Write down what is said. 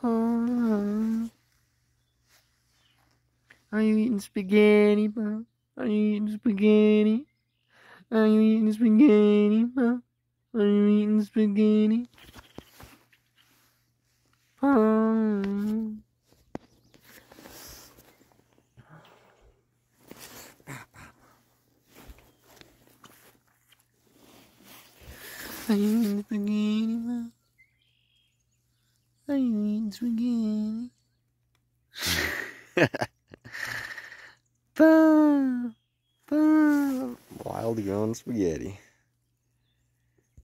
Are you eating spaghetti, Mom? Are you eating spaghetti? Are you eating spaghetti, Mom? Are you eating spaghetti? Mom. Are you eating spaghetti? Are you spaghetti? Wild going spaghetti.